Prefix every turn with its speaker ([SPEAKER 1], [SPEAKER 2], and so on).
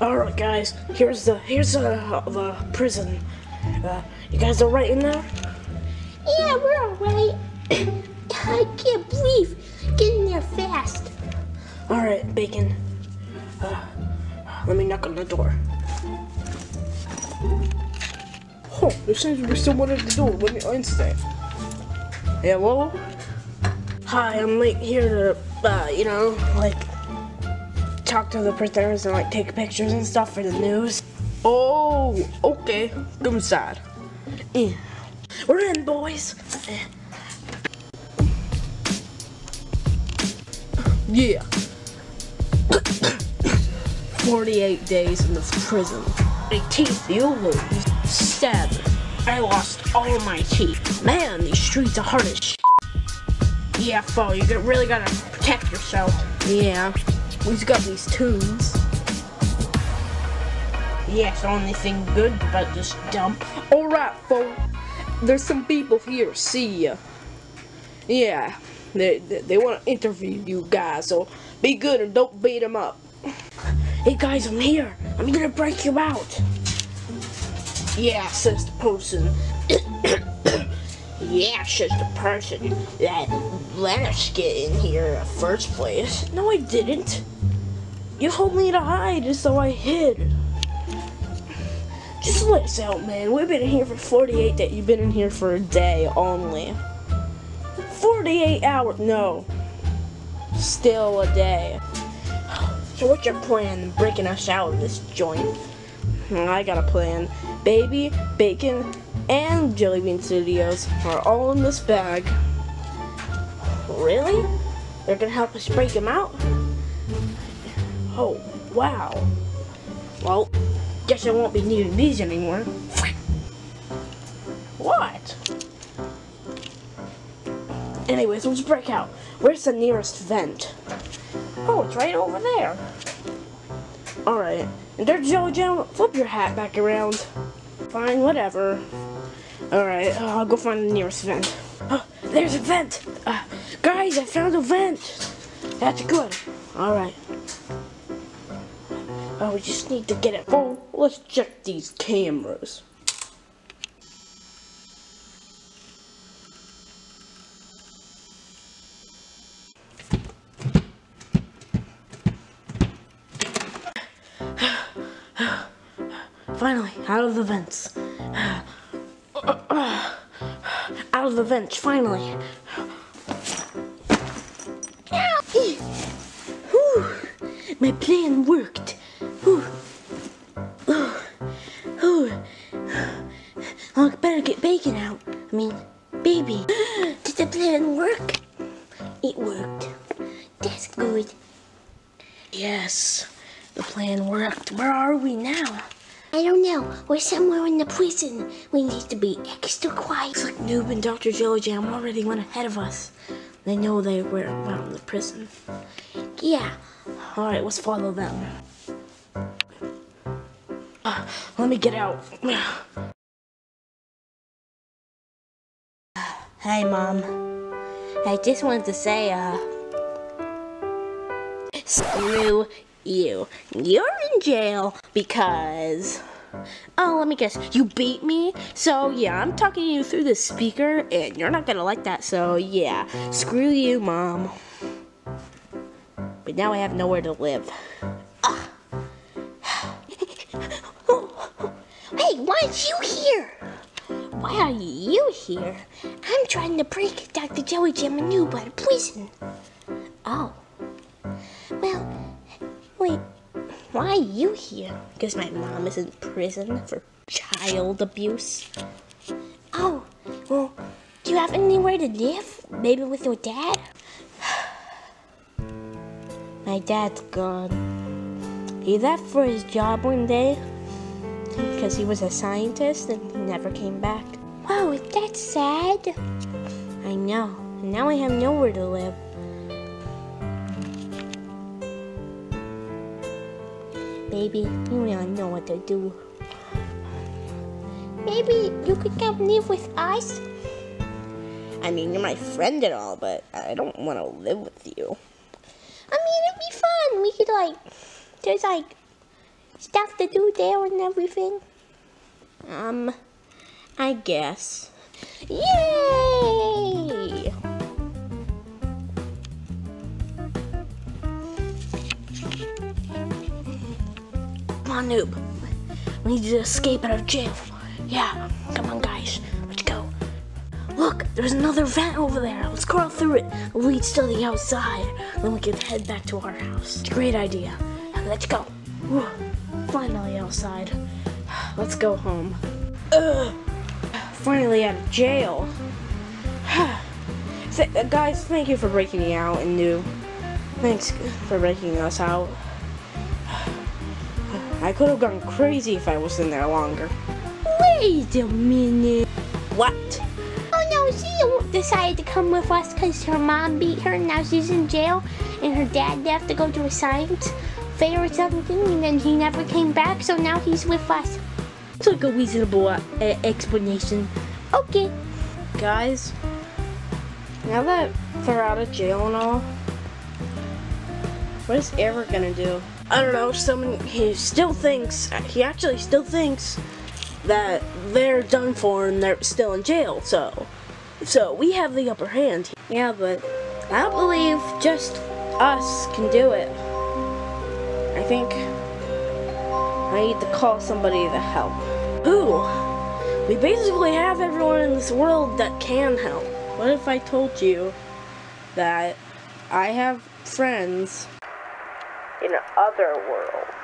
[SPEAKER 1] All right, guys. Here's the here's the the prison. Uh, you guys are right in there.
[SPEAKER 2] Yeah, we're alright. I can't believe getting there fast.
[SPEAKER 1] All right, Bacon. Uh, let me knock on the door. Oh, there seems to be someone at the door. Let me answer. Hello? Hi, I'm like here to, uh, you know, like talk to the prisoners and like take pictures and stuff for the news. Oh, okay. Come inside. Yeah. We're in, boys. Yeah. 48 days in this prison. My teeth you lose. Seven. I lost all my teeth. Man, these streets are hard as sh- Yeah, Fo, you really gotta protect yourself. Yeah. We've got these tunes. Yes, only thing good about this dump. Alright, folks. There's some people here see ya. Yeah. They, they, they want to interview you guys, so be good and don't beat them up. Hey guys, I'm here. I'm gonna break you out. Yeah, says the person. yeah, says the person that let us get in here in the first place. No, I didn't. You told me to hide, so I hid. Just let us out, man. We've been in here for 48 days. You've been in here for a day only. 48 hours. No. Still a day. So what's your plan breaking us out of this joint? Hmm, I got a plan. Baby, Bacon, and Jelly Bean Studios are all in this bag. Really? They're gonna help us break them out? Oh, wow. Well, guess I won't be needing these anymore. What? Anyways, let's break out. Where's the nearest vent? Oh, it's right over there. Alright. And there's Joe Jam. Flip your hat back around. Fine, whatever. Alright, uh, I'll go find the nearest vent. Oh, there's a vent! Uh, guys, I found a vent! That's good. Alright. Oh, we just need to get it. Oh, let's check these cameras. Finally, out of the vents. Out of the vents, finally. My plan worked. I better get bacon out. I mean, baby.
[SPEAKER 2] Did the plan work?
[SPEAKER 1] It worked.
[SPEAKER 2] That's good.
[SPEAKER 1] Yes, the plan worked. Where are we now?
[SPEAKER 2] I don't know. We're somewhere in the prison. We need to be extra quiet.
[SPEAKER 1] Looks like Noob and Dr. Jelly Jam already went ahead of us. They know they were around the prison.
[SPEAKER 2] Yeah.
[SPEAKER 1] Alright, let's follow them. Uh, let me get out. Hey, Mom. I just wanted to say, uh, screw you. You're in jail because. Oh, let me guess. You beat me? So, yeah, I'm talking to you through the speaker, and you're not gonna like that, so, yeah. Screw you, Mom. But now I have nowhere to live.
[SPEAKER 2] Hey, why aren't you here? Why are you here? I'm trying to break Dr. Jelly Jam and Noob out of prison. Oh. Why are you here?
[SPEAKER 1] Because my mom is in prison for child abuse.
[SPEAKER 2] Oh, well, do you have anywhere to live? Maybe with your dad?
[SPEAKER 1] My dad's gone. He left for his job one day because he was a scientist and he never came back.
[SPEAKER 2] Wow, that's sad.
[SPEAKER 1] I know. Now I have nowhere to live. Baby, you don't know what to do.
[SPEAKER 2] Maybe you could come live with us?
[SPEAKER 1] I mean, you're my friend and all, but I don't want to live with you.
[SPEAKER 2] I mean, it'd be fun. We could, like, there's, like, stuff to do there and everything?
[SPEAKER 1] Um, I guess.
[SPEAKER 2] Yay!
[SPEAKER 1] On, noob. We need to escape out of jail. Yeah, come on, guys. Let's go. Look, there's another vent over there. Let's crawl through it. It leads to the outside. Then we can head back to our house. Great idea. Let's go. Whew. Finally outside. Let's go home. Ugh. Finally out of jail. Guys, thank you for breaking me out and new. Thanks for breaking us out. I could have gone crazy if I was in there longer.
[SPEAKER 2] Wait a minute.
[SPEAKER 1] What?
[SPEAKER 2] Oh no, she decided to come with us because her mom beat her and now she's in jail and her dad left to go to a science fair or something and then he never came back so now he's with us.
[SPEAKER 1] It's like a reasonable uh, explanation.
[SPEAKER 2] Okay.
[SPEAKER 1] Guys, now that they're out of jail and all, what is Eric gonna do? I don't know, someone, he still thinks, uh, he actually still thinks that they're done for and they're still in jail, so, so we have the upper hand. Yeah, but I don't believe just us can do it. I think I need to call somebody to help. Who? We basically have everyone in this world that can help. What if I told you that I have friends in other worlds?